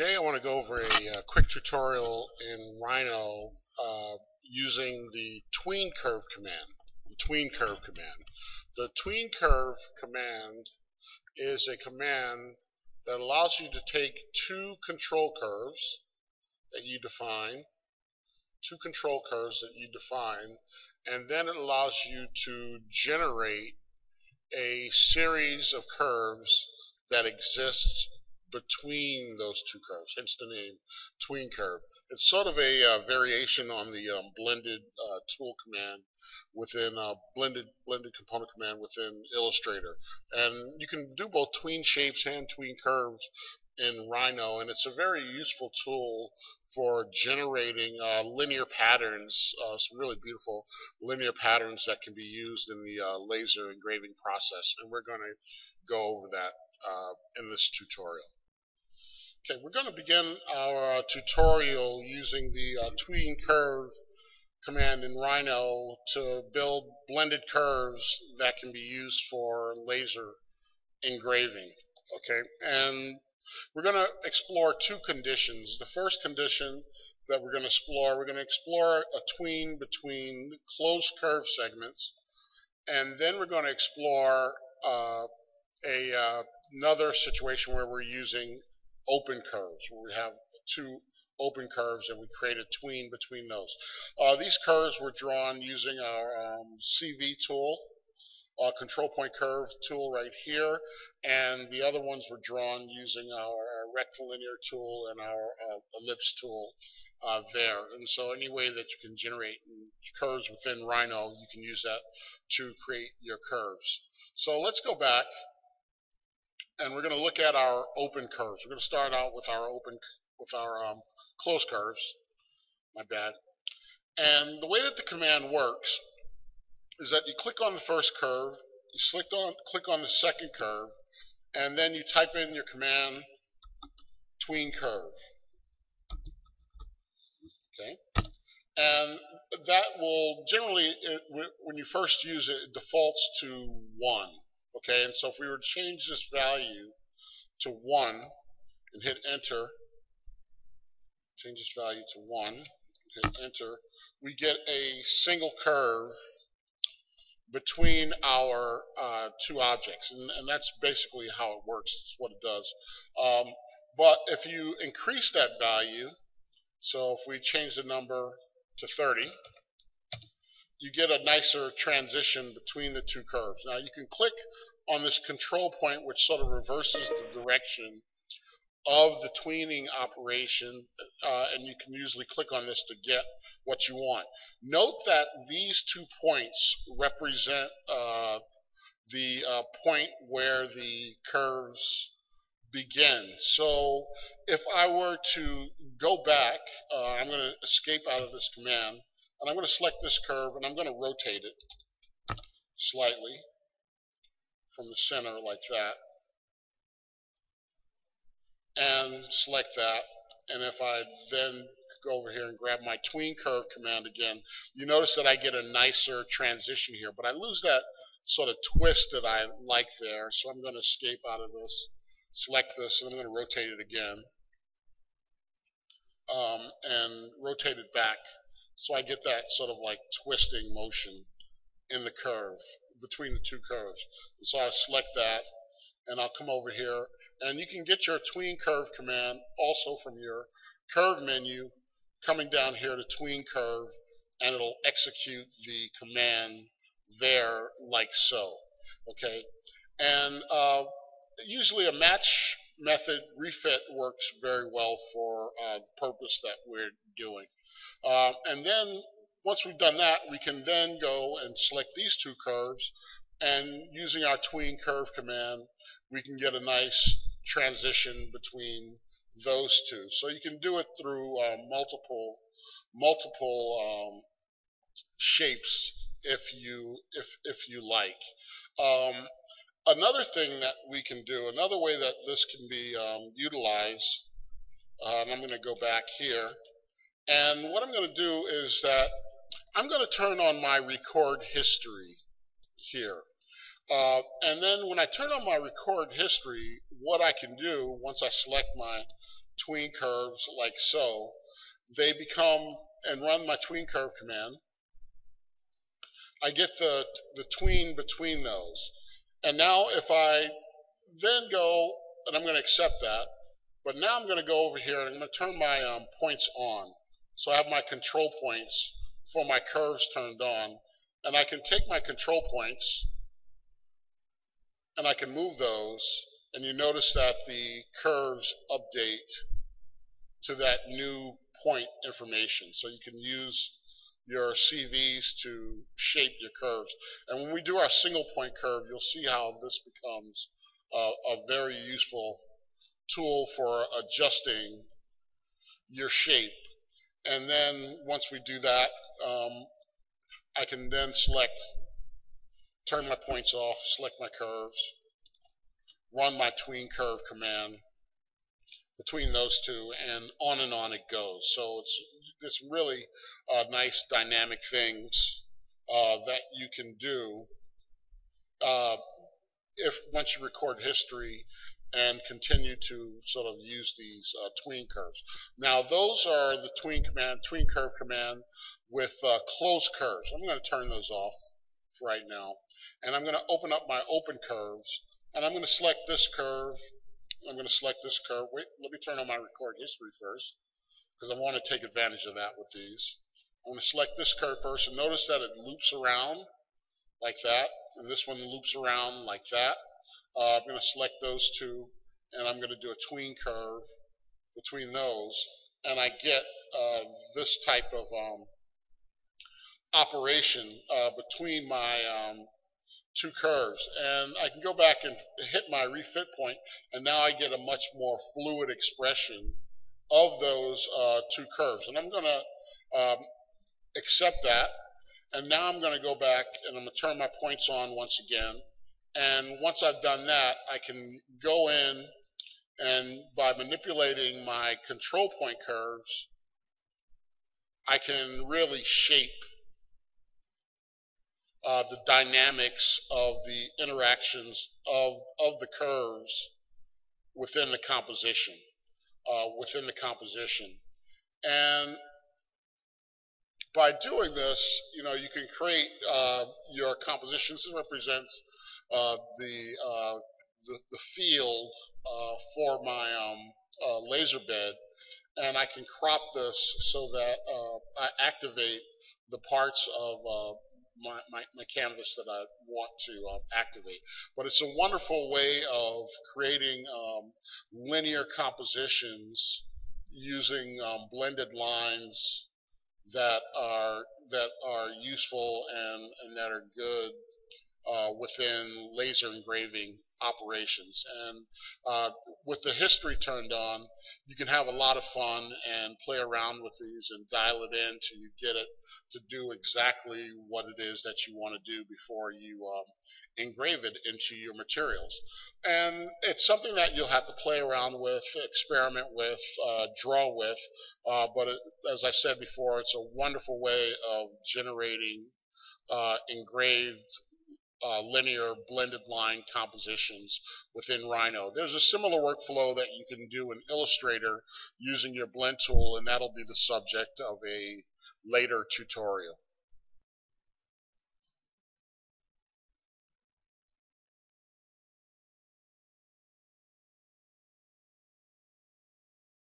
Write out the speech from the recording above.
today I want to go over a, uh, quick tutorial in Rhino uh, using the tween curve command. The tween curve command. The tween curve command is a command that allows you to take two control curves that you define, two control curves that you define, and then it allows you to generate a series of curves that exists between those two curves, hence the name tween curve. It's sort of a uh, variation on the um, blended uh, tool command within uh, blended blended component command within Illustrator. And you can do both tween shapes and tween curves in Rhino, and it's a very useful tool for generating uh, linear patterns, uh, some really beautiful linear patterns that can be used in the uh, laser engraving process. And we're going to go over that uh, in this tutorial. Okay, we're going to begin our uh, tutorial using the uh, tween curve command in Rhino to build blended curves that can be used for laser engraving. Okay, and we're going to explore two conditions. The first condition that we're going to explore, we're going to explore a tween between closed curve segments, and then we're going to explore uh, a uh, another situation where we're using open curves, where we have two open curves and we create a tween between those. Uh, these curves were drawn using our um, CV tool, control point curve tool right here, and the other ones were drawn using our rectilinear tool and our uh, ellipse tool uh, there. And so any way that you can generate curves within Rhino, you can use that to create your curves. So let's go back and we're going to look at our open curves. We're going to start out with our open, with our um, closed curves. My bad. And the way that the command works is that you click on the first curve, you click on, click on the second curve, and then you type in your command tween curve. Okay. And that will generally, it, when you first use it, it defaults to 1. Okay, and so if we were to change this value to 1 and hit enter, change this value to 1, and hit enter, we get a single curve between our uh, two objects. And, and, that's basically how it works. That's what it does. Um, but if you increase that value, so if we change the number to 30, you get a nicer transition between the two curves. Now you can click on this control point which sort of reverses the direction of the tweening operation uh, and you can usually click on this to get what you want. Note that these two points represent uh, the uh, point where the curves begin. So if I were to go back, uh, I'm going to escape out of this command and I'm going to select this curve and I'm going to rotate it slightly from the center like that. And select that. And if I then go over here and grab my tween curve command again, you notice that I get a nicer transition here. But I lose that sort of twist that I like there. So I'm going to escape out of this, select this, and I'm going to rotate it again. Um, and rotate it back so I get that sort of like twisting motion in the curve, between the two curves. And so I select that, and I'll come over here, and you can get your tween curve command also from your curve menu, coming down here to tween curve, and it'll execute the command there like so. Okay, and uh, usually a match method refit works very well for uh, the purpose that we're doing. Uh, and then once we've done that, we can then go and select these two curves and using our tween curve command, we can get a nice transition between those two. So you can do it through uh, multiple multiple um, shapes if you if if you like. Um, another thing that we can do, another way that this can be um, utilized, uh, and I'm going to go back here, and what I'm going to do is that I'm going to turn on my record history here. Uh, and then when I turn on my record history, what I can do once I select my tween curves like so, they become, and run my tween curve command, I get the, the tween between those. And now if I then go, and I'm going to accept that, but now I'm going to go over here and I'm going to turn my um, points on. So I have my control points for my curves turned on. And I can take my control points and I can move those. And you notice that the curves update to that new point information. So you can use your CVs to shape your curves. And when we do our single point curve, you'll see how this becomes uh, a very useful tool for adjusting your shape. And then once we do that, um, I can then select, turn my points off, select my curves, run my tween curve command between those two, and on and on it goes. So it's it's really uh, nice dynamic things uh, that you can do uh, if once you record history and continue to sort of use these uh, tween curves. Now those are the tween command, tween curve command with uh, closed curves. I'm going to turn those off right now. And I'm going to open up my open curves and I'm going to select this curve. I'm going to select this curve. Wait, let me turn on my record history first because I want to take advantage of that with these. I'm going to select this curve first and notice that it loops around like that and this one loops around like that. Uh, I'm going to select those two, and I'm going to do a tween curve between those, and I get uh, this type of um, operation uh, between my um, two curves. And I can go back and hit my refit point, and now I get a much more fluid expression of those uh, two curves. And I'm going to um, accept that. And now I'm going to go back and I'm going to turn my points on once again. And once I've done that, I can go in and by manipulating my control point curves, I can really shape uh, the dynamics of the interactions of, of the curves within the composition, uh, within the composition. And by doing this, you know, you can create uh, your compositions. This represents uh, the, uh, the, the field uh, for my um, laser bed, and I can crop this so that I activate the parts of my, my, my, canvas that I want to activate. But it's a wonderful way of creating um, linear compositions using um, blended lines that are that are useful and, and that are good uh, within laser engraving operations. And uh, with the history turned on, you can have a lot of fun and play around with these and dial it in till you get it to do exactly what it is that you want to do before you um, engrave it into your materials. And it's something that you'll have to play around with, experiment with, uh, draw with. Uh, but it, as I said before, it's a wonderful way of generating uh, engraved uh, linear blended line compositions within Rhino. There's a similar workflow that you can do in Illustrator using your blend tool, and that'll be the subject of a later tutorial.